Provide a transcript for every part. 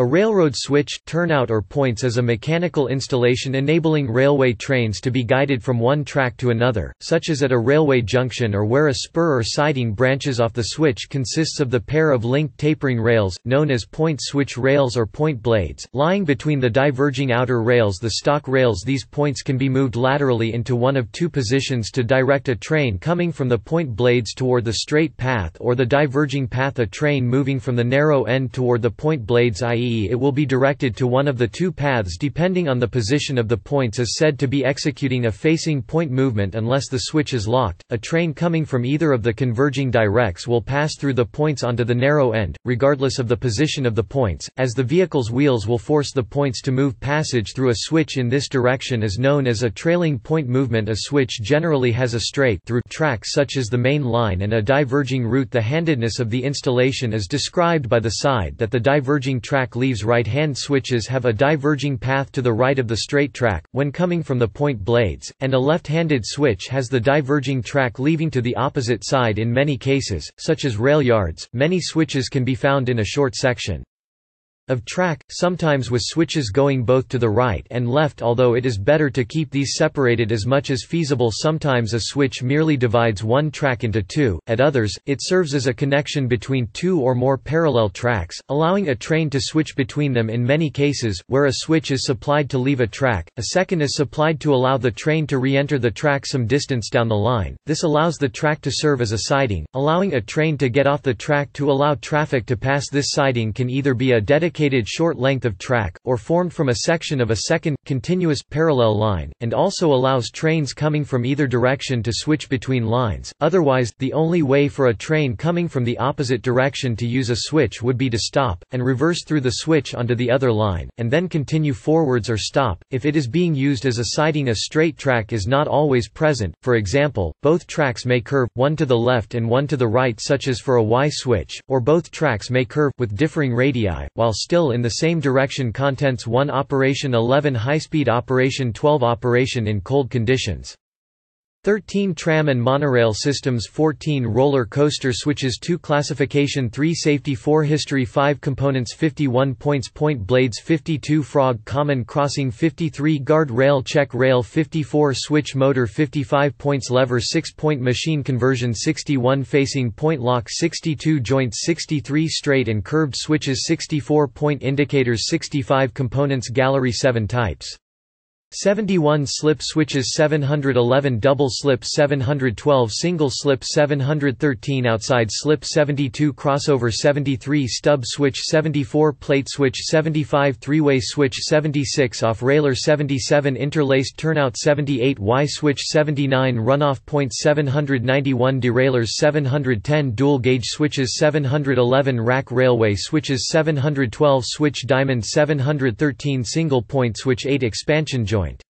A railroad switch, turnout or points is a mechanical installation enabling railway trains to be guided from one track to another, such as at a railway junction or where a spur or siding branches off the switch consists of the pair of linked tapering rails, known as point switch rails or point blades, lying between the diverging outer rails the stock rails these points can be moved laterally into one of two positions to direct a train coming from the point blades toward the straight path or the diverging path a train moving from the narrow end toward the point blades i.e it will be directed to one of the two paths depending on the position of the points is said to be executing a facing point movement unless the switch is locked. A train coming from either of the converging directs will pass through the points onto the narrow end, regardless of the position of the points, as the vehicle's wheels will force the points to move passage through a switch in this direction is known as a trailing point movement a switch generally has a straight through track such as the main line and a diverging route the handedness of the installation is described by the side that the diverging track leaves right-hand switches have a diverging path to the right of the straight track, when coming from the point blades, and a left-handed switch has the diverging track leaving to the opposite side in many cases, such as rail yards, many switches can be found in a short section of track, sometimes with switches going both to the right and left although it is better to keep these separated as much as feasible. Sometimes a switch merely divides one track into two, at others, it serves as a connection between two or more parallel tracks, allowing a train to switch between them in many cases, where a switch is supplied to leave a track, a second is supplied to allow the train to re-enter the track some distance down the line, this allows the track to serve as a siding, allowing a train to get off the track to allow traffic to pass. This siding can either be a dedicated short length of track, or formed from a section of a second, continuous, parallel line, and also allows trains coming from either direction to switch between lines, otherwise, the only way for a train coming from the opposite direction to use a switch would be to stop, and reverse through the switch onto the other line, and then continue forwards or stop. If it is being used as a siding a straight track is not always present, for example, both tracks may curve, one to the left and one to the right such as for a Y switch, or both tracks may curve, with differing radii, while still in the same direction contents 1 Operation 11 High-speed Operation 12 Operation in cold conditions 13 tram and monorail systems 14 roller coaster switches 2 classification 3 safety 4 history 5 components 51 points point blades 52 frog common crossing 53 guard rail check rail 54 switch motor 55 points lever 6 point machine conversion 61 facing point lock 62 joint 63 straight and curved switches 64 point indicators 65 components gallery 7 types 71 slip switches 711 double slip 712 single slip 713 outside slip 72 crossover 73 stub switch 74 plate switch 75 three-way switch 76 off-railer 77 interlaced turnout 78 Y switch 79 runoff point 791 derailers 710 dual gauge switches 711 rack railway switches 712 switch diamond 713 single point switch 8 expansion joint joint.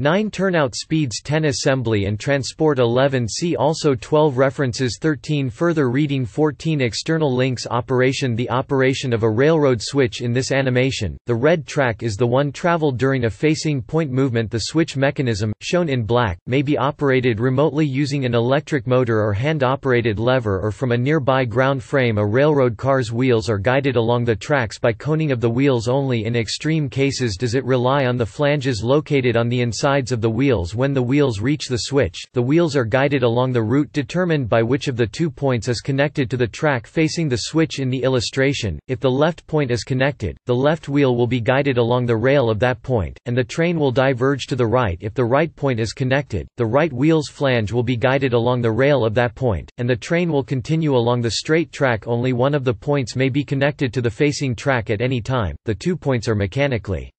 9 Turnout speeds 10 Assembly and transport 11 See also 12 References 13 Further reading 14 External links Operation The operation of a railroad switch in this animation, the red track is the one traveled during a facing point movement. The switch mechanism, shown in black, may be operated remotely using an electric motor or hand-operated lever or from a nearby ground frame. A railroad car's wheels are guided along the tracks by coning of the wheels only. In extreme cases does it rely on the flanges located on the inside sides of the wheels when the wheels reach the switch, the wheels are guided along the route determined by which of the two points is connected to the track facing the switch in the illustration. If the left point is connected, the left wheel will be guided along the rail of that point, and the train will diverge to the right if the right point is connected, the right wheel's flange will be guided along the rail of that point, and the train will continue along the straight track. Only one of the points may be connected to the facing track at any time, the two points are mechanically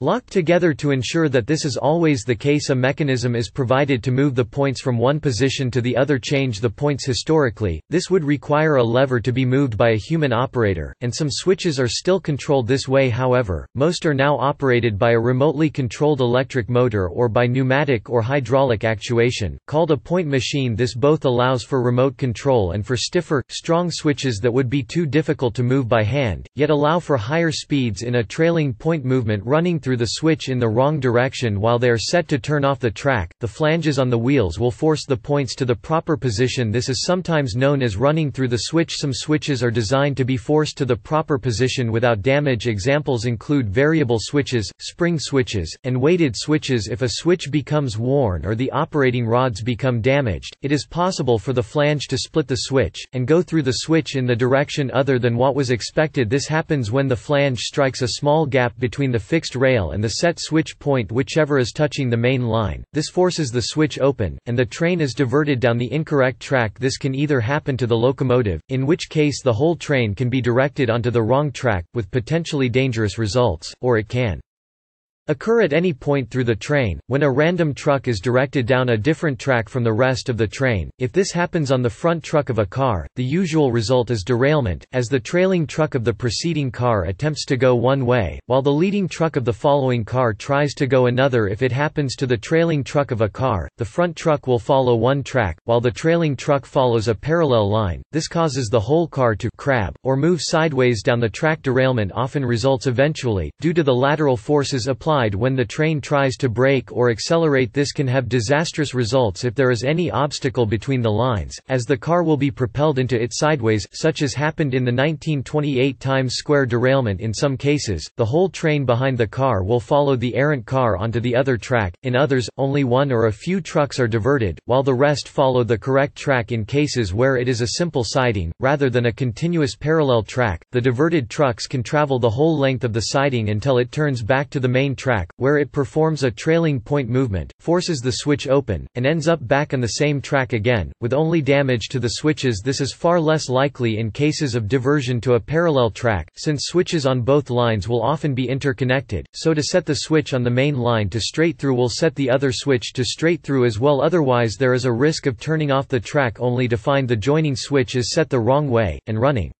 Locked together to ensure that this is always the case a mechanism is provided to move the points from one position to the other change the points historically, this would require a lever to be moved by a human operator, and some switches are still controlled this way. However, most are now operated by a remotely controlled electric motor or by pneumatic or hydraulic actuation, called a point machine this both allows for remote control and for stiffer, strong switches that would be too difficult to move by hand, yet allow for higher speeds in a trailing point movement running through the switch in the wrong direction while they are set to turn off the track, the flanges on the wheels will force the points to the proper position. This is sometimes known as running through the switch. Some switches are designed to be forced to the proper position without damage. Examples include variable switches, spring switches, and weighted switches. If a switch becomes worn or the operating rods become damaged, it is possible for the flange to split the switch, and go through the switch in the direction other than what was expected. This happens when the flange strikes a small gap between the fixed rail and the set switch point whichever is touching the main line, this forces the switch open, and the train is diverted down the incorrect track. This can either happen to the locomotive, in which case the whole train can be directed onto the wrong track, with potentially dangerous results, or it can occur at any point through the train, when a random truck is directed down a different track from the rest of the train. If this happens on the front truck of a car, the usual result is derailment, as the trailing truck of the preceding car attempts to go one way, while the leading truck of the following car tries to go another. If it happens to the trailing truck of a car, the front truck will follow one track, while the trailing truck follows a parallel line, this causes the whole car to crab, or move sideways down the track. Derailment often results eventually, due to the lateral forces applied when the train tries to brake or accelerate. This can have disastrous results if there is any obstacle between the lines, as the car will be propelled into it sideways, such as happened in the 1928 Times Square derailment. In some cases, the whole train behind the car will follow the errant car onto the other track, in others, only one or a few trucks are diverted, while the rest follow the correct track. In cases where it is a simple siding, rather than a continuous parallel track, the diverted trucks can travel the whole length of the siding until it turns back to the main track track, where it performs a trailing point movement, forces the switch open, and ends up back on the same track again, with only damage to the switches. This is far less likely in cases of diversion to a parallel track, since switches on both lines will often be interconnected, so to set the switch on the main line to straight through will set the other switch to straight through as well otherwise there is a risk of turning off the track only to find the joining switch is set the wrong way, and running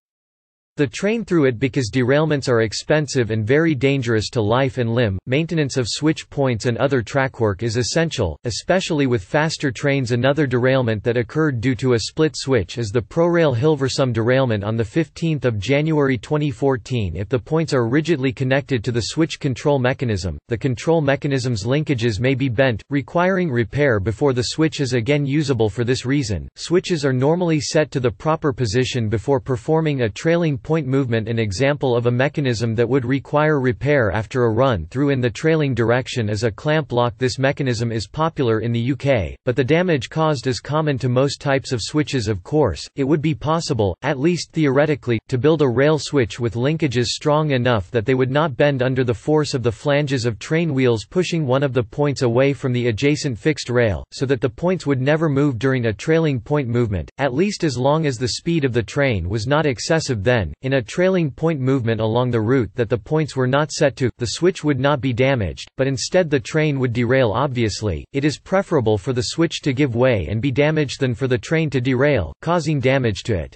the train through it because derailments are expensive and very dangerous to life and limb. Maintenance of switch points and other trackwork is essential, especially with faster trains. Another derailment that occurred due to a split switch is the ProRail Hilversum derailment on 15 January 2014. If the points are rigidly connected to the switch control mechanism, the control mechanism's linkages may be bent, requiring repair before the switch is again usable for this reason. Switches are normally set to the proper position before performing a trailing point movement an example of a mechanism that would require repair after a run through in the trailing direction is a clamp lock. This mechanism is popular in the UK, but the damage caused is common to most types of switches of course, it would be possible, at least theoretically, to build a rail switch with linkages strong enough that they would not bend under the force of the flanges of train wheels pushing one of the points away from the adjacent fixed rail, so that the points would never move during a trailing point movement, at least as long as the speed of the train was not excessive then, in a trailing point movement along the route that the points were not set to, the switch would not be damaged, but instead the train would derail. Obviously, it is preferable for the switch to give way and be damaged than for the train to derail, causing damage to it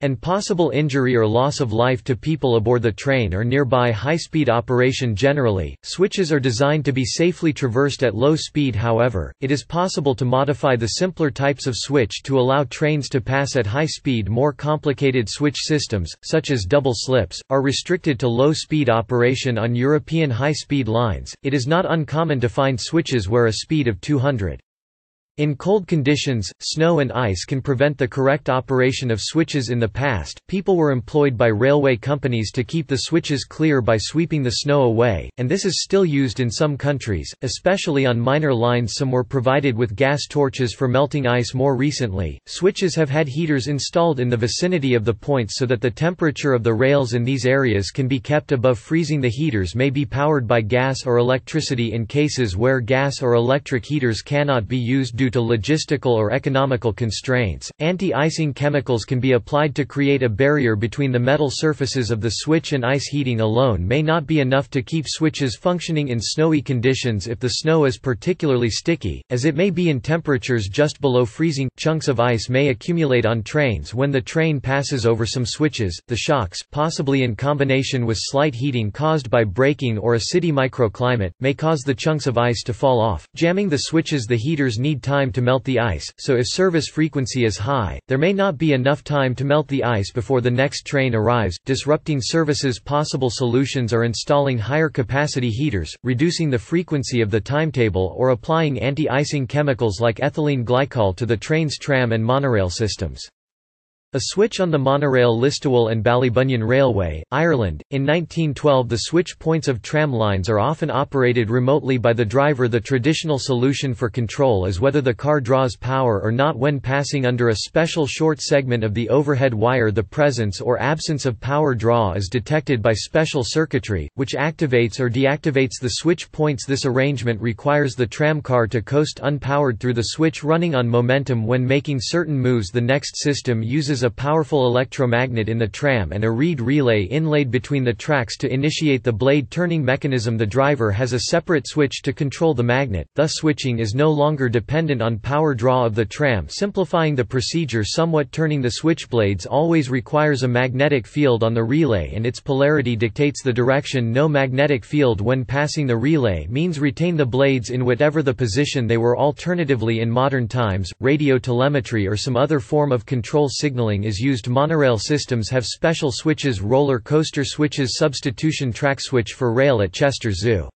and possible injury or loss of life to people aboard the train or nearby high-speed operation generally. Switches are designed to be safely traversed at low speed however, it is possible to modify the simpler types of switch to allow trains to pass at high speed more complicated switch systems, such as double slips, are restricted to low-speed operation on European high-speed lines. It is not uncommon to find switches where a speed of 200 in cold conditions, snow and ice can prevent the correct operation of switches in the past. People were employed by railway companies to keep the switches clear by sweeping the snow away, and this is still used in some countries, especially on minor lines. Some were provided with gas torches for melting ice more recently. Switches have had heaters installed in the vicinity of the points so that the temperature of the rails in these areas can be kept above freezing. The heaters may be powered by gas or electricity in cases where gas or electric heaters cannot be used due to logistical or economical constraints, anti-icing chemicals can be applied to create a barrier between the metal surfaces of the switch and ice heating alone may not be enough to keep switches functioning in snowy conditions if the snow is particularly sticky, as it may be in temperatures just below freezing. Chunks of ice may accumulate on trains when the train passes over some switches. The shocks, possibly in combination with slight heating caused by braking or a city microclimate, may cause the chunks of ice to fall off, jamming the switches the heaters need time to melt the ice, so if service frequency is high, there may not be enough time to melt the ice before the next train arrives, disrupting services. Possible solutions are installing higher capacity heaters, reducing the frequency of the timetable or applying anti-icing chemicals like ethylene glycol to the train's tram and monorail systems. A switch on the monorail Listowel and Ballybunion Railway, Ireland. In 1912 the switch points of tram lines are often operated remotely by the driver. The traditional solution for control is whether the car draws power or not when passing under a special short segment of the overhead wire. The presence or absence of power draw is detected by special circuitry, which activates or deactivates the switch points. This arrangement requires the tram car to coast unpowered through the switch running on momentum. When making certain moves The next system uses uses a powerful electromagnet in the tram and a reed relay inlaid between the tracks to initiate the blade turning mechanism. The driver has a separate switch to control the magnet, thus switching is no longer dependent on power draw of the tram. Simplifying the procedure somewhat turning the switch blades always requires a magnetic field on the relay and its polarity dictates the direction. No magnetic field when passing the relay means retain the blades in whatever the position they were alternatively in modern times, radio telemetry or some other form of control signaling is used monorail systems have special switches roller coaster switches substitution track switch for rail at Chester Zoo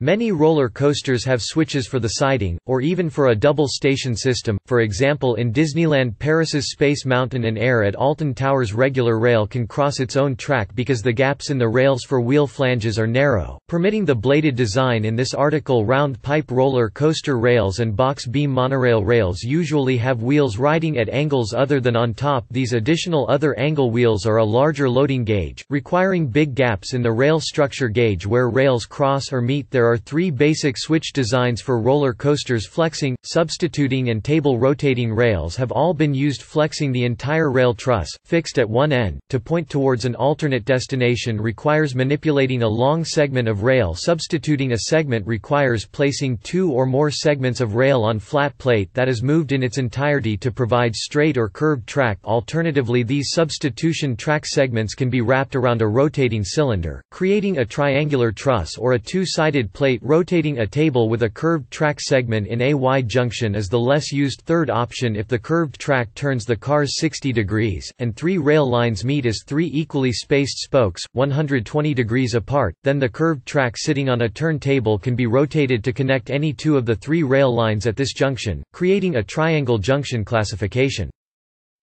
Many roller coasters have switches for the siding, or even for a double station system, for example in Disneyland Paris's Space Mountain and Air at Alton Towers regular rail can cross its own track because the gaps in the rails for wheel flanges are narrow, permitting the bladed design in this article. Round pipe roller coaster rails and box beam monorail rails usually have wheels riding at angles other than on top. These additional other angle wheels are a larger loading gauge, requiring big gaps in the rail structure gauge where rails cross or meet their there are three basic switch designs for roller coasters flexing, substituting and table rotating rails have all been used flexing the entire rail truss, fixed at one end, to point towards an alternate destination requires manipulating a long segment of rail substituting a segment requires placing two or more segments of rail on flat plate that is moved in its entirety to provide straight or curved track. Alternatively these substitution track segments can be wrapped around a rotating cylinder, creating a triangular truss or a two-sided plate rotating a table with a curved track segment in a Y junction is the less used third option if the curved track turns the cars 60 degrees, and three rail lines meet as three equally spaced spokes, 120 degrees apart, then the curved track sitting on a turntable can be rotated to connect any two of the three rail lines at this junction, creating a triangle junction classification.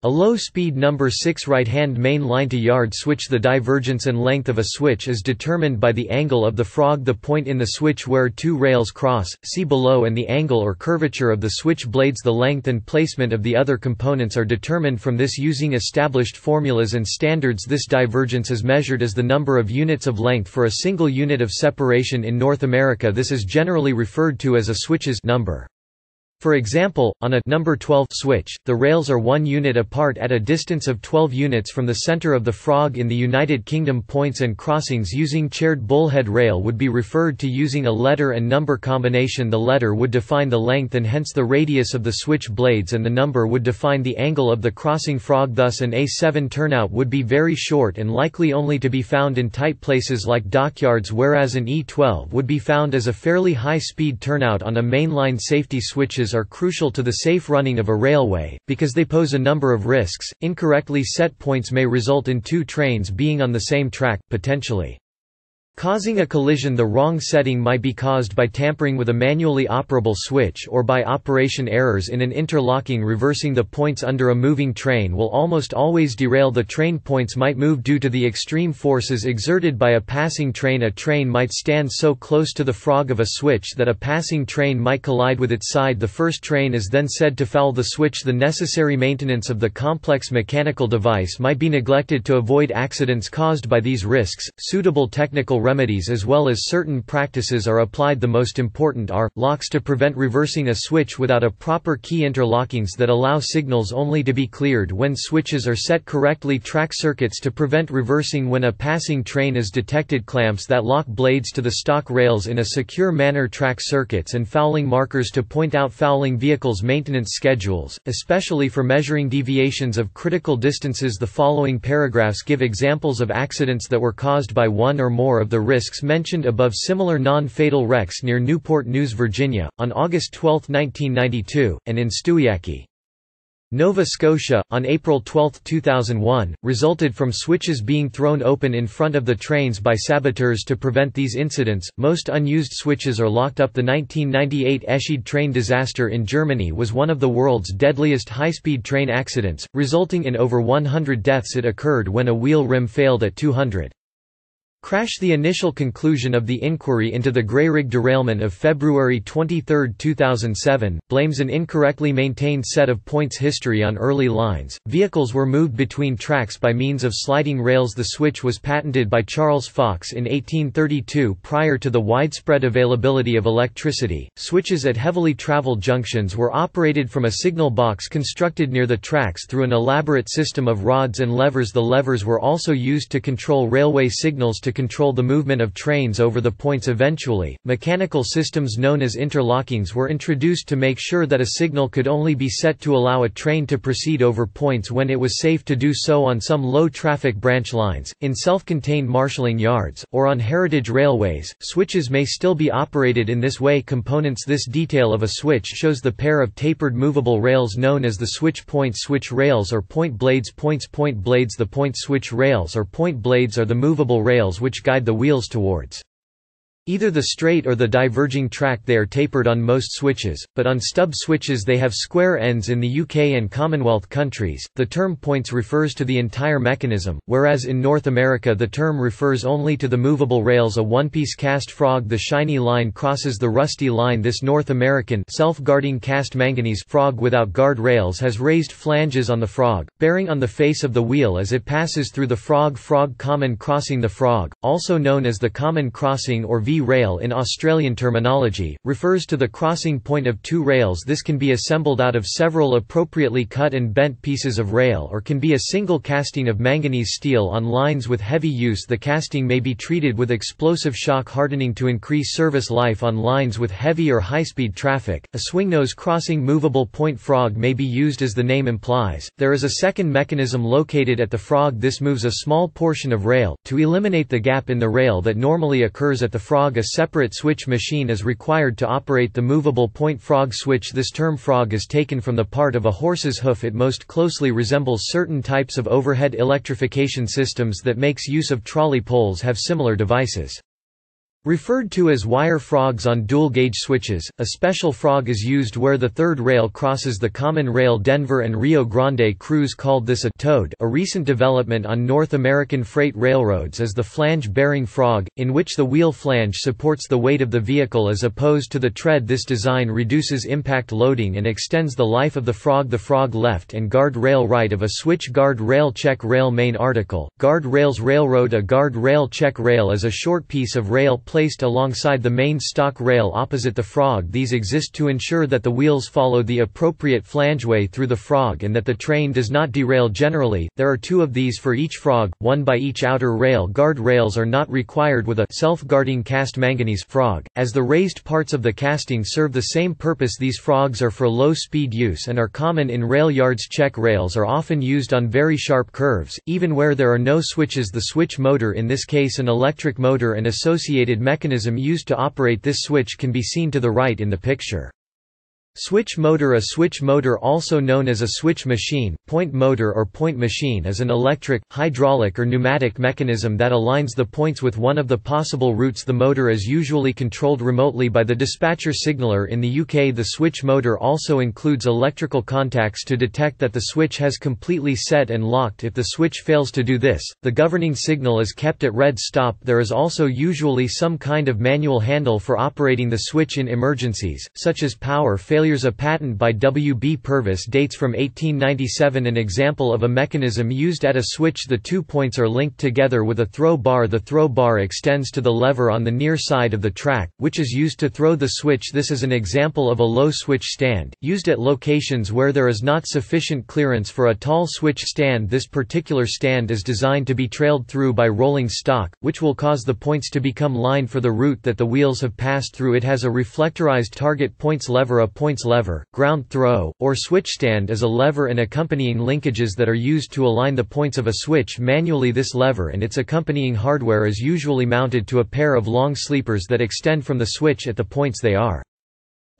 A low-speed number 6 right-hand main line to yard switch. The divergence and length of a switch is determined by the angle of the frog. The point in the switch where two rails cross, see below and the angle or curvature of the switch blades. The length and placement of the other components are determined from this using established formulas and standards. This divergence is measured as the number of units of length for a single unit of separation in North America. This is generally referred to as a switch's number. For example, on a number 12 switch, the rails are one unit apart at a distance of 12 units from the center of the frog in the United Kingdom. Points and crossings using chaired bullhead rail would be referred to using a letter and number combination. The letter would define the length and hence the radius of the switch blades and the number would define the angle of the crossing frog. Thus an A7 turnout would be very short and likely only to be found in tight places like dockyards whereas an E12 would be found as a fairly high speed turnout on a mainline safety switches are crucial to the safe running of a railway, because they pose a number of risks. Incorrectly set points may result in two trains being on the same track, potentially. Causing a collision The wrong setting might be caused by tampering with a manually operable switch or by operation errors in an interlocking reversing the points under a moving train will almost always derail the train points might move due to the extreme forces exerted by a passing train. A train might stand so close to the frog of a switch that a passing train might collide with its side. The first train is then said to foul the switch. The necessary maintenance of the complex mechanical device might be neglected to avoid accidents caused by these risks. Suitable technical remedies as well as certain practices are applied. The most important are, locks to prevent reversing a switch without a proper key interlockings that allow signals only to be cleared when switches are set correctly. Track circuits to prevent reversing when a passing train is detected. Clamps that lock blades to the stock rails in a secure manner. Track circuits and fouling markers to point out fouling vehicles maintenance schedules, especially for measuring deviations of critical distances. The following paragraphs give examples of accidents that were caused by one or more of the risks mentioned above similar non-fatal wrecks near Newport News, Virginia, on August 12, 1992, and in Stewiacke. Nova Scotia, on April 12, 2001, resulted from switches being thrown open in front of the trains by saboteurs to prevent these incidents. Most unused switches are locked up. The 1998 Eschede train disaster in Germany was one of the world's deadliest high-speed train accidents, resulting in over 100 deaths. It occurred when a wheel rim failed at 200. Crash The initial conclusion of the inquiry into the Grayrigg derailment of February 23, 2007, blames an incorrectly maintained set of points history on early lines. Vehicles were moved between tracks by means of sliding rails. The switch was patented by Charles Fox in 1832 prior to the widespread availability of electricity. Switches at heavily traveled junctions were operated from a signal box constructed near the tracks through an elaborate system of rods and levers. The levers were also used to control railway signals to control the movement of trains over the points eventually. Mechanical systems known as interlockings were introduced to make sure that a signal could only be set to allow a train to proceed over points when it was safe to do so on some low-traffic branch lines, in self-contained marshalling yards, or on heritage railways. Switches may still be operated in this way. Components This detail of a switch shows the pair of tapered movable rails known as the switch point switch rails or point blades points point blades The point switch rails or point blades are the movable rails which guide the wheels towards Either the straight or the diverging track they are tapered on most switches, but on stub switches they have square ends in the UK and Commonwealth countries. The term points refers to the entire mechanism, whereas in North America the term refers only to the movable rails a one-piece cast frog the shiny line crosses the rusty line this North American self-guarding cast manganese frog without guard rails has raised flanges on the frog, bearing on the face of the wheel as it passes through the frog frog common crossing the frog, also known as the common crossing or V rail in Australian terminology, refers to the crossing point of two rails this can be assembled out of several appropriately cut and bent pieces of rail or can be a single casting of manganese steel on lines with heavy use the casting may be treated with explosive shock hardening to increase service life on lines with heavy or high-speed traffic. A swingnose crossing movable point frog may be used as the name implies. There is a second mechanism located at the frog this moves a small portion of rail, to eliminate the gap in the rail that normally occurs at the frog frog a separate switch machine is required to operate the movable point frog switch this term frog is taken from the part of a horse's hoof it most closely resembles certain types of overhead electrification systems that makes use of trolley poles have similar devices. Referred to as wire frogs on dual-gauge switches, a special frog is used where the third rail crosses the common rail Denver and Rio Grande crews called this a toad. A recent development on North American freight railroads is the flange-bearing frog, in which the wheel flange supports the weight of the vehicle as opposed to the tread. This design reduces impact loading and extends the life of the frog. The frog left and guard rail right of a switch guard rail check rail main article, guard rails railroad. A guard rail check rail is a short piece of rail placed alongside the main stock rail opposite the frog. These exist to ensure that the wheels follow the appropriate flangeway through the frog and that the train does not derail generally, there are two of these for each frog, one by each outer rail. Guard rails are not required with a self-guarding cast manganese frog, as the raised parts of the casting serve the same purpose these frogs are for low-speed use and are common in rail yards. Check rails are often used on very sharp curves, even where there are no switches. The switch motor in this case an electric motor and associated mechanism used to operate this switch can be seen to the right in the picture. Switch motor A switch motor also known as a switch machine, point motor or point machine is an electric, hydraulic or pneumatic mechanism that aligns the points with one of the possible routes the motor is usually controlled remotely by the dispatcher signaller in the UK the switch motor also includes electrical contacts to detect that the switch has completely set and locked. If the switch fails to do this, the governing signal is kept at red stop. There is also usually some kind of manual handle for operating the switch in emergencies, such as power failure failures A patent by W. B. Purvis dates from 1897 An example of a mechanism used at a switch the two points are linked together with a throw bar The throw bar extends to the lever on the near side of the track, which is used to throw the switch This is an example of a low switch stand, used at locations where there is not sufficient clearance for a tall switch stand This particular stand is designed to be trailed through by rolling stock, which will cause the points to become line for the route that the wheels have passed through It has a reflectorized target points lever A point points lever, ground throw, or switch stand is a lever and accompanying linkages that are used to align the points of a switch manually this lever and its accompanying hardware is usually mounted to a pair of long sleepers that extend from the switch at the points they are.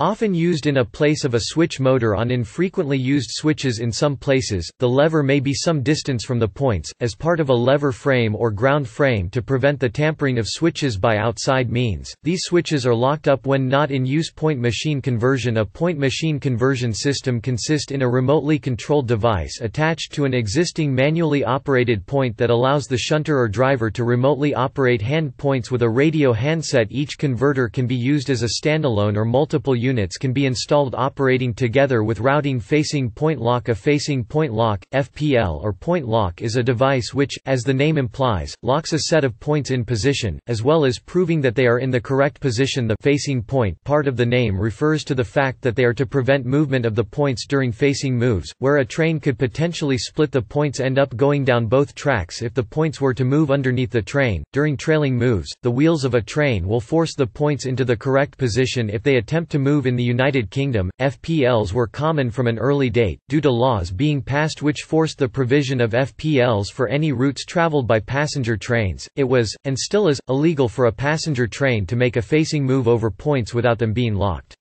Often used in a place of a switch motor on infrequently used switches in some places, the lever may be some distance from the points, as part of a lever frame or ground frame to prevent the tampering of switches by outside means. These switches are locked up when not in use. Point machine conversion A point machine conversion system consists in a remotely controlled device attached to an existing manually operated point that allows the shunter or driver to remotely operate hand points with a radio handset. Each converter can be used as a standalone or multiple units can be installed operating together with routing facing point lock A facing point lock, FPL or point lock is a device which, as the name implies, locks a set of points in position, as well as proving that they are in the correct position the facing point part of the name refers to the fact that they are to prevent movement of the points during facing moves, where a train could potentially split the points end up going down both tracks if the points were to move underneath the train. During trailing moves, the wheels of a train will force the points into the correct position if they attempt to move move in the United Kingdom, FPLs were common from an early date, due to laws being passed which forced the provision of FPLs for any routes travelled by passenger trains. It was, and still is, illegal for a passenger train to make a facing move over points without them being locked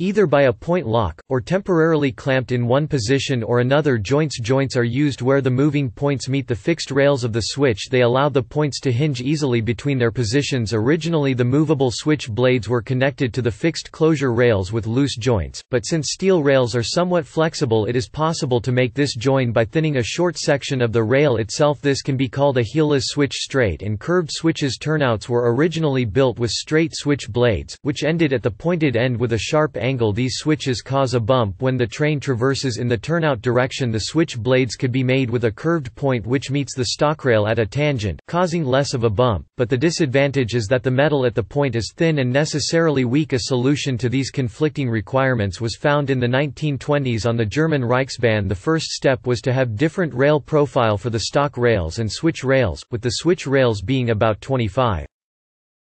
either by a point lock, or temporarily clamped in one position or another joints joints are used where the moving points meet the fixed rails of the switch. They allow the points to hinge easily between their positions. Originally the movable switch blades were connected to the fixed closure rails with loose joints, but since steel rails are somewhat flexible it is possible to make this join by thinning a short section of the rail itself. This can be called a heelless switch. Straight and curved switches turnouts were originally built with straight switch blades, which ended at the pointed end with a sharp angle angle these switches cause a bump. When the train traverses in the turnout direction the switch blades could be made with a curved point which meets the stockrail at a tangent, causing less of a bump, but the disadvantage is that the metal at the point is thin and necessarily weak. A solution to these conflicting requirements was found in the 1920s on the German Reichsbahn. The first step was to have different rail profile for the stock rails and switch rails, with the switch rails being about 25.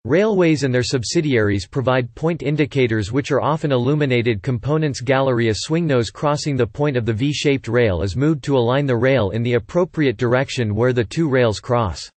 Railways and their subsidiaries provide point indicators which are often illuminated components gallery a swingnose crossing the point of the V-shaped rail is moved to align the rail in the appropriate direction where the two rails cross.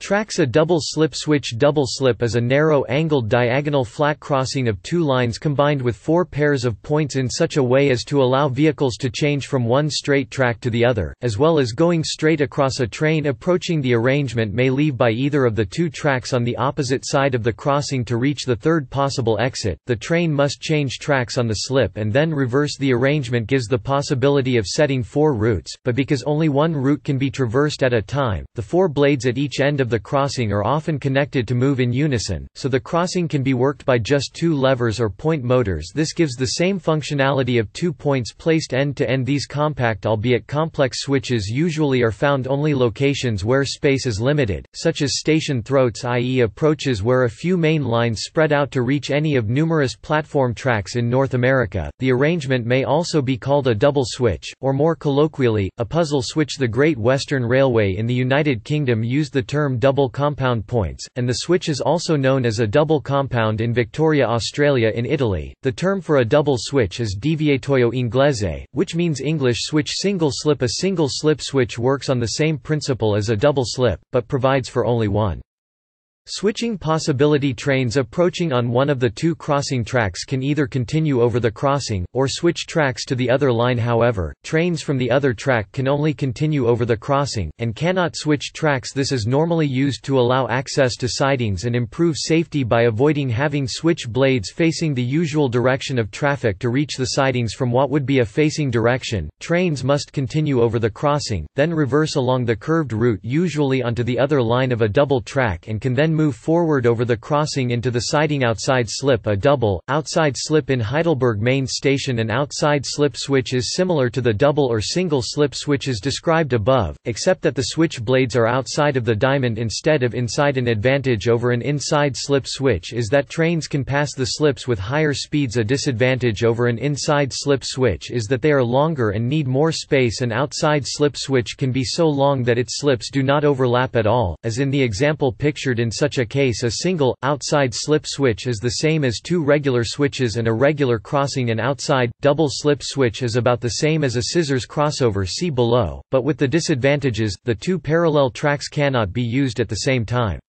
Tracks a double-slip switch Double-slip is a narrow angled diagonal flat crossing of two lines combined with four pairs of points in such a way as to allow vehicles to change from one straight track to the other, as well as going straight across a train approaching the arrangement may leave by either of the two tracks on the opposite side of the crossing to reach the third possible exit. The train must change tracks on the slip and then reverse the arrangement gives the possibility of setting four routes, but because only one route can be traversed at a time, the four blades at each end of the crossing are often connected to move in unison, so the crossing can be worked by just two levers or point motors this gives the same functionality of two points placed end to end these compact albeit complex switches usually are found only locations where space is limited, such as station throats i.e. approaches where a few main lines spread out to reach any of numerous platform tracks in North America. The arrangement may also be called a double switch, or more colloquially, a puzzle switch the Great Western Railway in the United Kingdom used the term double compound points, and the switch is also known as a double compound in Victoria Australia in Italy. The term for a double switch is deviatoio inglese, which means English switch single slip A single slip switch works on the same principle as a double slip, but provides for only one. Switching possibility trains approaching on one of the two crossing tracks can either continue over the crossing, or switch tracks to the other line however, trains from the other track can only continue over the crossing, and cannot switch tracks this is normally used to allow access to sidings and improve safety by avoiding having switch blades facing the usual direction of traffic to reach the sidings from what would be a facing direction. Trains must continue over the crossing, then reverse along the curved route usually onto the other line of a double track and can then move forward over the crossing into the siding outside slip a double, outside slip in Heidelberg main station An outside slip switch is similar to the double or single slip switches described above, except that the switch blades are outside of the diamond instead of inside. An advantage over an inside slip switch is that trains can pass the slips with higher speeds. A disadvantage over an inside slip switch is that they are longer and need more space. An outside slip switch can be so long that its slips do not overlap at all, as in the example pictured in such a case a single, outside slip switch is the same as two regular switches and a regular crossing and outside, double slip switch is about the same as a scissors crossover see below, but with the disadvantages, the two parallel tracks cannot be used at the same time.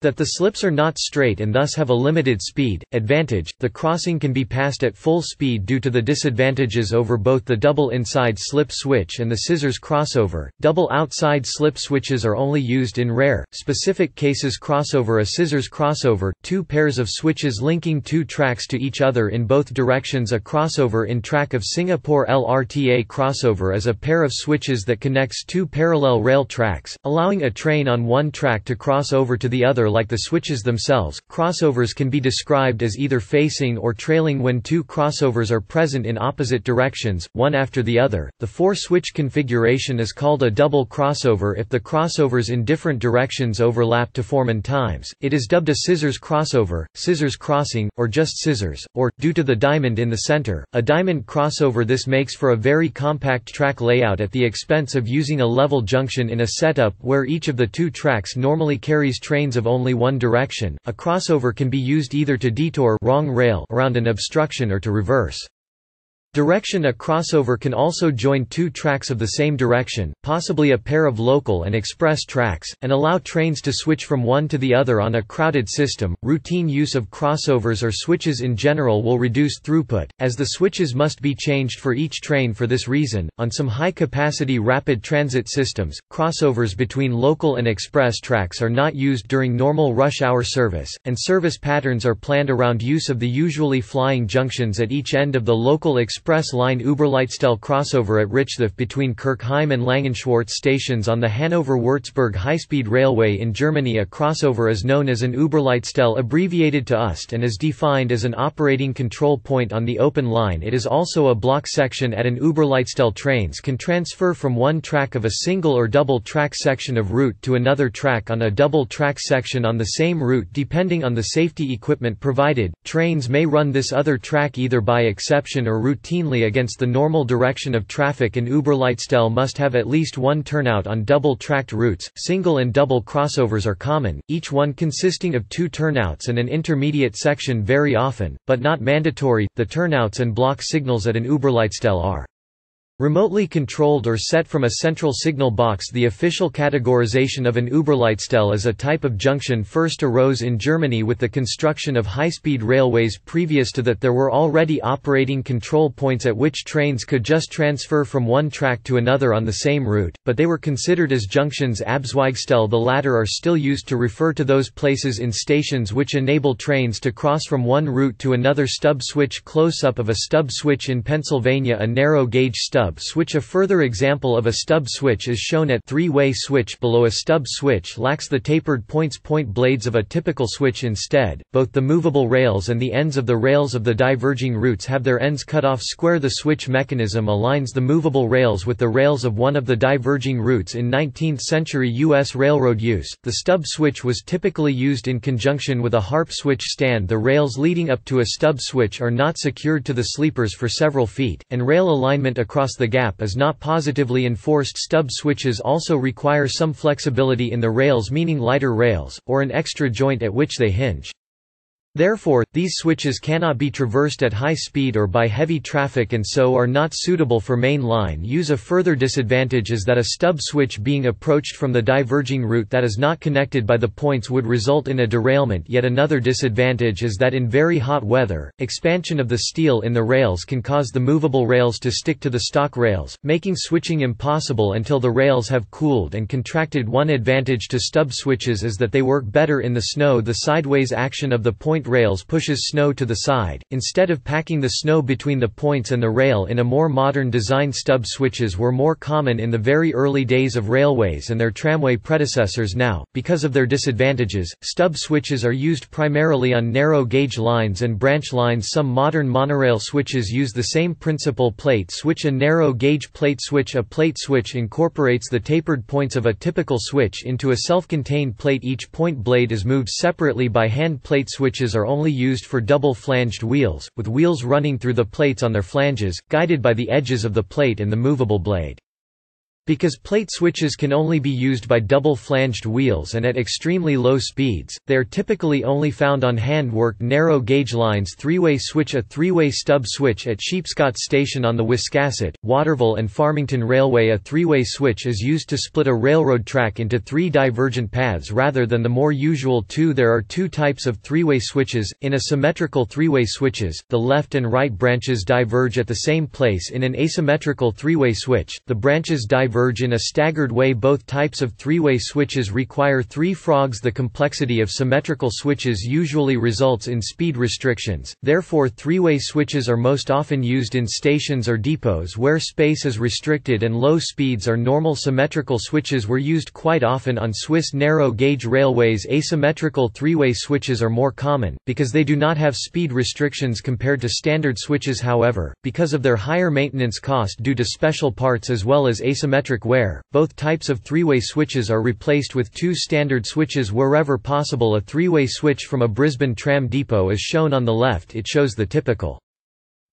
That the slips are not straight and thus have a limited speed advantage, the crossing can be passed at full speed due to the disadvantages over both the double inside slip switch and the scissors crossover. Double outside slip switches are only used in rare, specific cases crossover a scissors crossover, two pairs of switches linking two tracks to each other in both directions a crossover in track of Singapore LRTA crossover is a pair of switches that connects two parallel rail tracks, allowing a train on one track to cross over to the other like the switches themselves. Crossovers can be described as either facing or trailing when two crossovers are present in opposite directions, one after the other. The four-switch configuration is called a double crossover if the crossovers in different directions overlap to form an times. It is dubbed a scissors crossover, scissors crossing, or just scissors, or, due to the diamond in the center, a diamond crossover this makes for a very compact track layout at the expense of using a level junction in a setup where each of the two tracks normally carries trains of only only one direction, a crossover can be used either to detour wrong rail around an obstruction or to reverse. Direction A crossover can also join two tracks of the same direction, possibly a pair of local and express tracks, and allow trains to switch from one to the other on a crowded system. Routine use of crossovers or switches in general will reduce throughput, as the switches must be changed for each train for this reason. On some high capacity rapid transit systems, crossovers between local and express tracks are not used during normal rush hour service, and service patterns are planned around use of the usually flying junctions at each end of the local express express line Überleitstelle crossover at Richthof between Kirchheim and Langenschwarz stations on the Hanover-Würzburg high-speed railway in Germany. A crossover is known as an Überleitstelle abbreviated to UST and is defined as an operating control point on the open line. It is also a block section at an Überleitstelle trains can transfer from one track of a single or double track section of route to another track on a double track section on the same route depending on the safety equipment provided. Trains may run this other track either by exception or routine routinely against the normal direction of traffic and Überleitstelle must have at least one turnout on double-tracked routes. Single and double crossovers are common, each one consisting of two turnouts and an intermediate section very often, but not mandatory. The turnouts and block signals at an Überleitstelle are Remotely controlled or set from a central signal box. The official categorization of an Überleitstelle as a type of junction first arose in Germany with the construction of high-speed railways previous to that there were already operating control points at which trains could just transfer from one track to another on the same route, but they were considered as junctions. Abzweigstelle the latter are still used to refer to those places in stations which enable trains to cross from one route to another. Stub switch Close-up of a stub switch in Pennsylvania a narrow-gauge stub stub switch A further example of a stub switch is shown at three-way switch below a stub switch lacks the tapered points point blades of a typical switch instead, both the movable rails and the ends of the rails of the diverging routes have their ends cut off square The switch mechanism aligns the movable rails with the rails of one of the diverging routes in 19th-century U.S. railroad use. The stub switch was typically used in conjunction with a harp switch stand The rails leading up to a stub switch are not secured to the sleepers for several feet, and rail alignment across the gap is not positively enforced stub switches also require some flexibility in the rails meaning lighter rails, or an extra joint at which they hinge. Therefore, these switches cannot be traversed at high speed or by heavy traffic and so are not suitable for main line use. A further disadvantage is that a stub switch being approached from the diverging route that is not connected by the points would result in a derailment. Yet another disadvantage is that in very hot weather, expansion of the steel in the rails can cause the movable rails to stick to the stock rails, making switching impossible until the rails have cooled and contracted. One advantage to stub switches is that they work better in the snow. The sideways action of the point rails pushes snow to the side, instead of packing the snow between the points and the rail in a more modern design stub switches were more common in the very early days of railways and their tramway predecessors now. Because of their disadvantages, stub switches are used primarily on narrow gauge lines and branch lines. Some modern monorail switches use the same principle plate switch. A narrow gauge plate switch a plate switch incorporates the tapered points of a typical switch into a self-contained plate. Each point blade is moved separately by hand plate switches are only used for double-flanged wheels, with wheels running through the plates on their flanges, guided by the edges of the plate and the movable blade. Because plate switches can only be used by double-flanged wheels and at extremely low speeds, they are typically only found on hand-worked narrow-gauge lines three-way switch A three-way stub switch at Sheepscot Station on the Wiscasset, Waterville and Farmington Railway. A three-way switch is used to split a railroad track into three divergent paths rather than the more usual two. There are two types of three-way switches, in a symmetrical three-way switches, the left and right branches diverge at the same place. In an asymmetrical three-way switch, the branches diverge in a staggered way both types of three-way switches require three frogs. The complexity of symmetrical switches usually results in speed restrictions, therefore three-way switches are most often used in stations or depots where space is restricted and low speeds are normal. Symmetrical switches were used quite often on Swiss narrow-gauge railways. Asymmetrical three-way switches are more common, because they do not have speed restrictions compared to standard switches. However, because of their higher maintenance cost due to special parts as well as asymmetrical Both types of three-way switches are replaced with two standard switches wherever possible. A three-way switch from a Brisbane tram depot is shown on the left. It shows the typical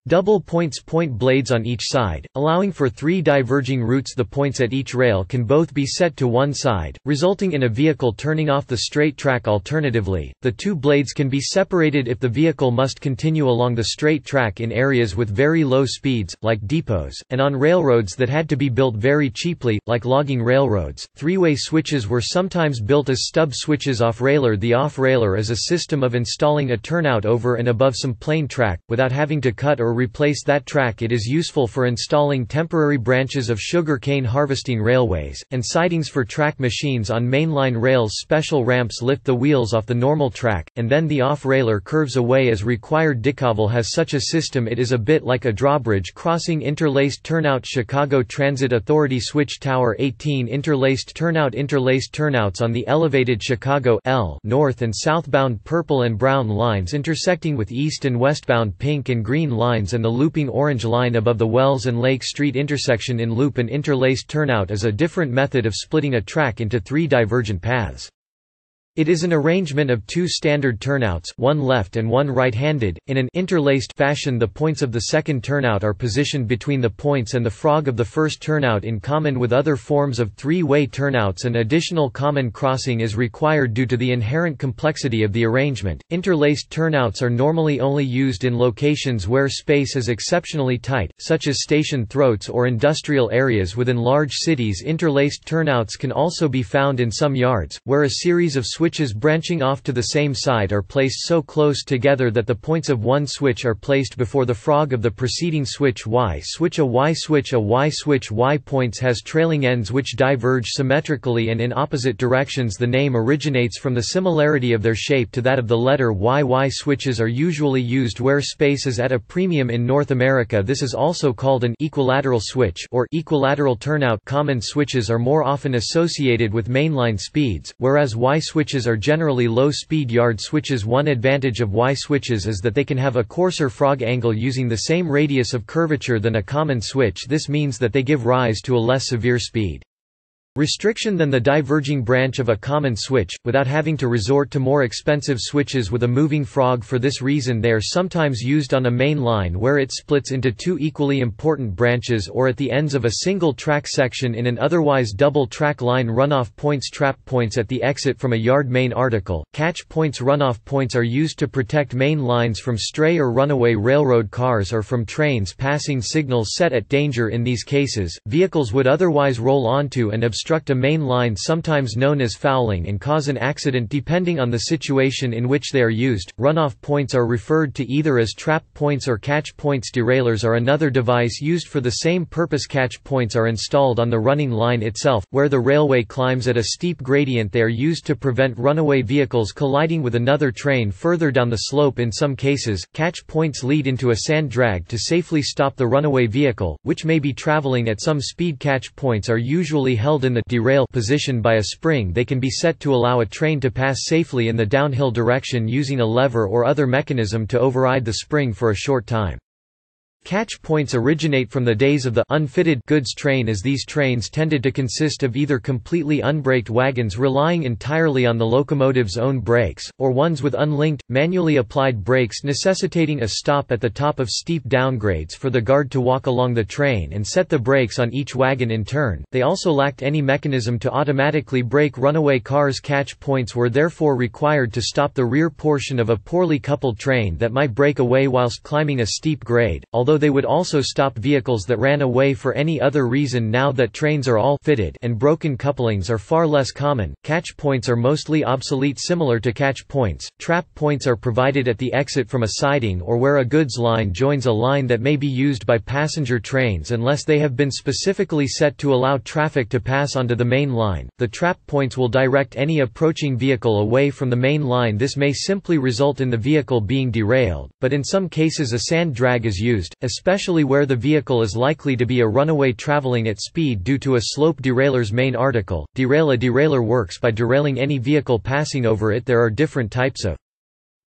Double points point blades on each side, allowing for three diverging routes. The points at each rail can both be set to one side, resulting in a vehicle turning off the straight track. Alternatively, the two blades can be separated if the vehicle must continue along the straight track in areas with very low speeds, like depots, and on railroads that had to be built very cheaply, like logging railroads. Three-way switches were sometimes built as stub switches off-railer The off-railer is a system of installing a turnout over and above some plain track, without having to cut or replace that track it is useful for installing temporary branches of sugar cane harvesting railways, and sidings for track machines on mainline rails. Special ramps lift the wheels off the normal track, and then the off-railer curves away as required. Decauville has such a system it is a bit like a drawbridge crossing interlaced turnout. Chicago Transit Authority Switch Tower 18 interlaced turnout. Interlaced turnouts on the elevated Chicago L north and southbound purple and brown lines intersecting with east and westbound pink and green lines and the looping orange line above the Wells and Lake Street intersection in loop and interlaced turnout is a different method of splitting a track into three divergent paths. It is an arrangement of two standard turnouts one left and one right-handed, in an interlaced fashion the points of the second turnout are positioned between the points and the frog of the first turnout in common with other forms of three-way turnouts. An additional common crossing is required due to the inherent complexity of the arrangement. Interlaced turnouts are normally only used in locations where space is exceptionally tight, such as station throats or industrial areas. Within large cities interlaced turnouts can also be found in some yards, where a series of switches switches branching off to the same side are placed so close together that the points of one switch are placed before the frog of the preceding switch. Y switch. A Y switch. A Y switch. Y points has trailing ends which diverge symmetrically and in opposite directions. The name originates from the similarity of their shape to that of the letter Y. Y switches are usually used where space is at a premium in North America. This is also called an equilateral switch or equilateral turnout. Common switches are more often associated with mainline speeds, whereas Y switches switches are generally low-speed yard switches. One advantage of Y switches is that they can have a coarser frog angle using the same radius of curvature than a common switch. This means that they give rise to a less severe speed restriction than the diverging branch of a common switch, without having to resort to more expensive switches with a moving frog. For this reason they are sometimes used on a main line where it splits into two equally important branches or at the ends of a single track section in an otherwise double track line. Runoff points trap points at the exit from a yard. Main article, catch points. Runoff points are used to protect main lines from stray or runaway railroad cars or from trains passing signals set at danger in these cases, vehicles would otherwise roll onto and obstruct obstruct a main line sometimes known as fouling and cause an accident depending on the situation in which they are used. Runoff points are referred to either as trap points or catch points. Derailers are another device used for the same purpose. Catch points are installed on the running line itself, where the railway climbs at a steep gradient they are used to prevent runaway vehicles colliding with another train further down the slope in some cases, catch points lead into a sand drag to safely stop the runaway vehicle, which may be traveling at some speed catch points are usually held in the derail position by a spring they can be set to allow a train to pass safely in the downhill direction using a lever or other mechanism to override the spring for a short time. Catch points originate from the days of the unfitted goods train as these trains tended to consist of either completely unbraked wagons relying entirely on the locomotive's own brakes, or ones with unlinked, manually applied brakes necessitating a stop at the top of steep downgrades for the guard to walk along the train and set the brakes on each wagon in turn. They also lacked any mechanism to automatically brake runaway cars. Catch points were therefore required to stop the rear portion of a poorly coupled train that might break away whilst climbing a steep grade, although they would also stop vehicles that ran away for any other reason now that trains are all fitted and broken couplings are far less common. Catch points are mostly obsolete similar to catch points. Trap points are provided at the exit from a siding or where a goods line joins a line that may be used by passenger trains unless they have been specifically set to allow traffic to pass onto the main line. The trap points will direct any approaching vehicle away from the main line. This may simply result in the vehicle being derailed, but in some cases a sand drag is used, especially where the vehicle is likely to be a runaway traveling at speed due to a slope derailer main article. Derail A derailer works by derailing any vehicle passing over it. There are different types of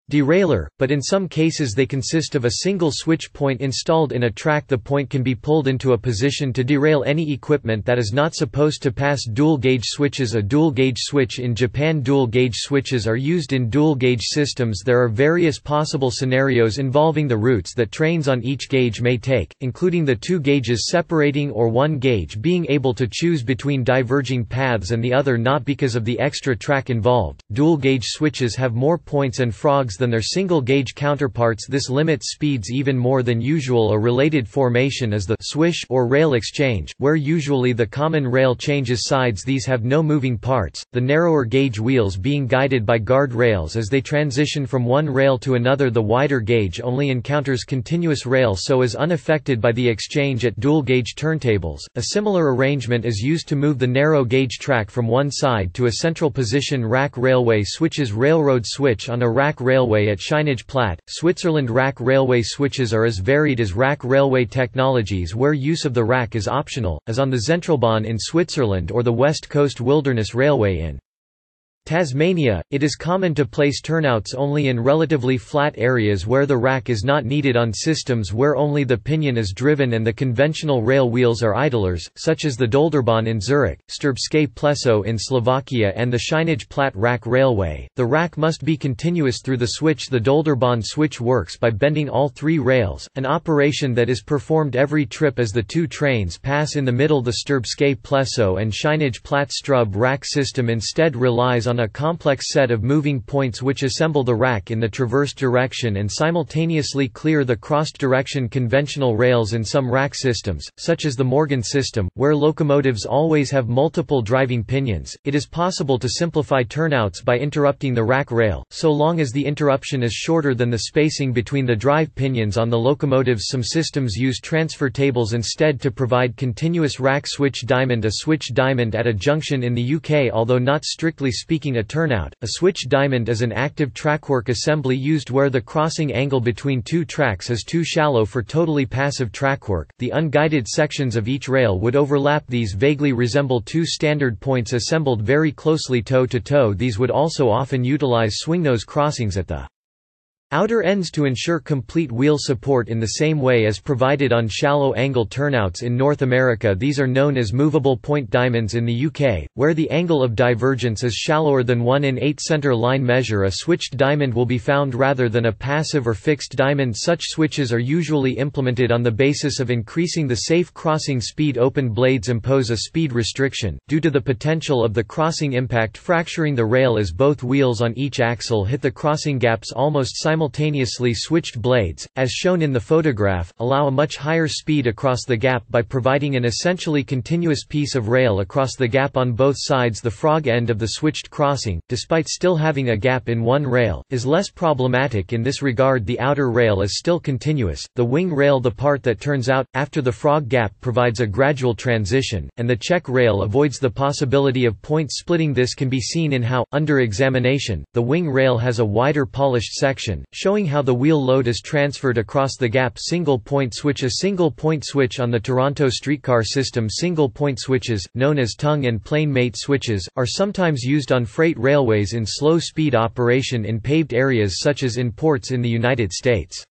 derailer, but in some cases they consist of a single switch point installed in a track. The point can be pulled into a position to derail any equipment that is not supposed to pass dual-gauge switches. A dual-gauge switch in Japan dual-gauge switches are used in dual-gauge systems. There are various possible scenarios involving the routes that trains on each gauge may take, including the two gauges separating or one gauge being able to choose between diverging paths and the other not because of the extra track involved. Dual-gauge switches have more points and frogs than their single-gauge counterparts this limits speeds even more than usual. A related formation is the swish or rail exchange, where usually the common rail changes sides. These have no moving parts, the narrower gauge wheels being guided by guard rails as they transition from one rail to another. The wider gauge only encounters continuous rail so is unaffected by the exchange at dual-gauge turntables. A similar arrangement is used to move the narrow gauge track from one side to a central position. Rack railway switches railroad switch on a rack railway railway at Schynige Platte, Switzerland rack railway switches are as varied as rack railway technologies where use of the rack is optional, as on the Zentralbahn in Switzerland or the West Coast Wilderness Railway in Tasmania, it is common to place turnouts only in relatively flat areas where the rack is not needed on systems where only the pinion is driven and the conventional rail wheels are idlers, such as the Dolderbahn in Zurich, Strbské Pleso in Slovakia and the Schynige Platte rack railway. The rack must be continuous through the switch The Dolderbahn switch works by bending all three rails, an operation that is performed every trip as the two trains pass in the middle The Strbské Pleso and Schynige Platte Strub rack system instead relies on on a complex set of moving points which assemble the rack in the traverse direction and simultaneously clear the crossed-direction conventional rails in some rack systems, such as the Morgan system, where locomotives always have multiple driving pinions. It is possible to simplify turnouts by interrupting the rack rail, so long as the interruption is shorter than the spacing between the drive pinions on the locomotives some systems use transfer tables instead to provide continuous rack switch diamond a switch diamond at a junction in the UK although not strictly speaking a turnout. A switch diamond is an active trackwork assembly used where the crossing angle between two tracks is too shallow for totally passive trackwork. The unguided sections of each rail would overlap these vaguely resemble two standard points assembled very closely toe to toe. These would also often utilize swingnose crossings at the Outer ends to ensure complete wheel support in the same way as provided on shallow angle turnouts in North America. These are known as movable point diamonds in the UK, where the angle of divergence is shallower than 1 in 8 center line measure. A switched diamond will be found rather than a passive or fixed diamond. Such switches are usually implemented on the basis of increasing the safe crossing speed. Open blades impose a speed restriction, due to the potential of the crossing impact. Fracturing the rail as both wheels on each axle hit the crossing gaps almost simultaneously simultaneously switched blades, as shown in the photograph, allow a much higher speed across the gap by providing an essentially continuous piece of rail across the gap on both sides. The frog end of the switched crossing, despite still having a gap in one rail, is less problematic in this regard. The outer rail is still continuous, the wing rail the part that turns out, after the frog gap provides a gradual transition, and the check rail avoids the possibility of point splitting. This can be seen in how, under examination, the wing rail has a wider polished section, showing how the wheel load is transferred across the gap single-point switch A single-point switch on the Toronto streetcar system single-point switches, known as tongue and plane mate switches, are sometimes used on freight railways in slow-speed operation in paved areas such as in ports in the United States.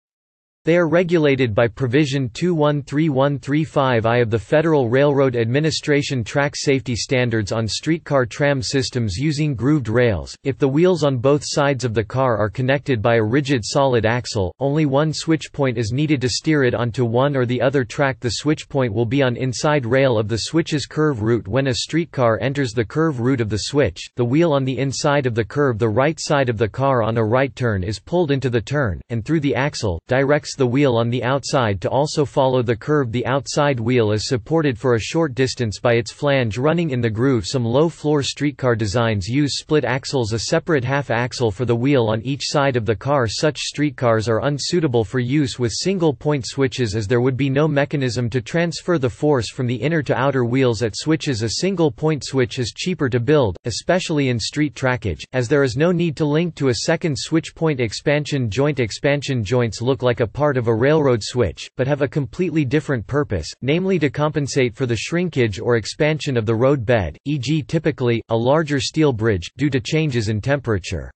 They are regulated by Provision 213135I of the Federal Railroad Administration Track Safety Standards on streetcar tram systems using grooved rails. If the wheels on both sides of the car are connected by a rigid solid axle, only one switch point is needed to steer it onto one or the other track. The switch point will be on inside rail of the switch's curve route when a streetcar enters the curve route of the switch. The wheel on the inside of the curve, the right side of the car on a right turn is pulled into the turn, and through the axle, directs the wheel on the outside to also follow the curve. The outside wheel is supported for a short distance by its flange running in the groove. Some low-floor streetcar designs use split axles a separate half-axle for the wheel on each side of the car. Such streetcars are unsuitable for use with single-point switches as there would be no mechanism to transfer the force from the inner to outer wheels at switches. A single-point switch is cheaper to build, especially in street trackage, as there is no need to link to a second switch point. Expansion joint. Expansion joints look like a part of a railroad switch, but have a completely different purpose, namely to compensate for the shrinkage or expansion of the road bed, e.g. typically, a larger steel bridge, due to changes in temperature.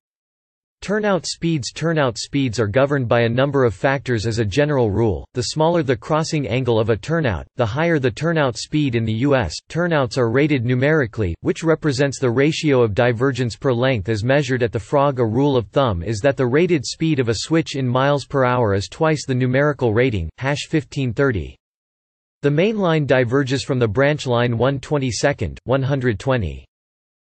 Turnout speeds Turnout speeds are governed by a number of factors as a general rule, the smaller the crossing angle of a turnout, the higher the turnout speed in the U.S. Turnouts are rated numerically, which represents the ratio of divergence per length as measured at the frog A rule of thumb is that the rated speed of a switch in miles per hour is twice the numerical rating, hash 1530. The main line diverges from the branch line 1 22nd, 120.